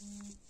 嗯